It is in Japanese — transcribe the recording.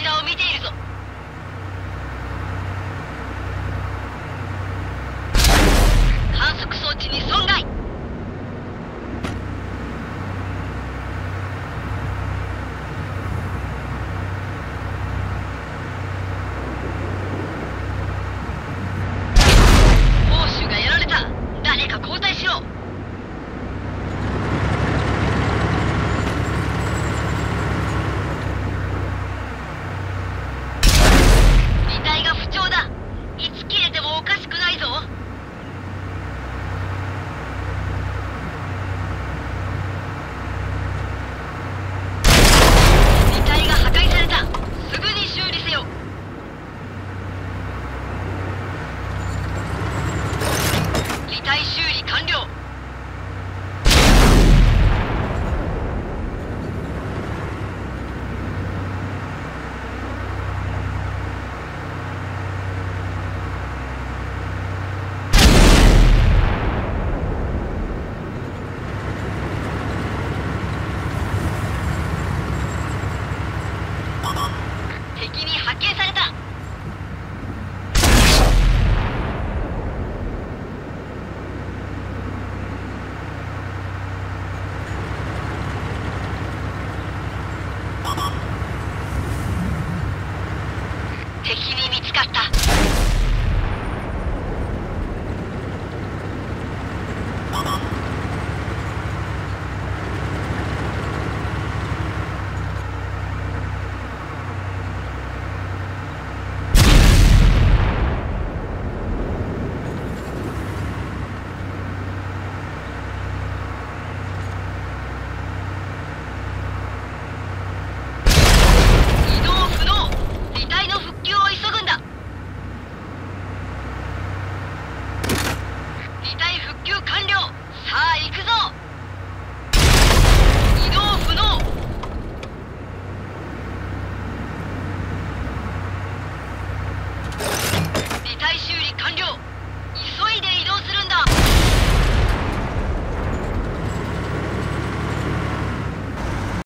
ちらを見ているぞ。観測装置に損害。carta. 復旧完了。さあ行くぞ。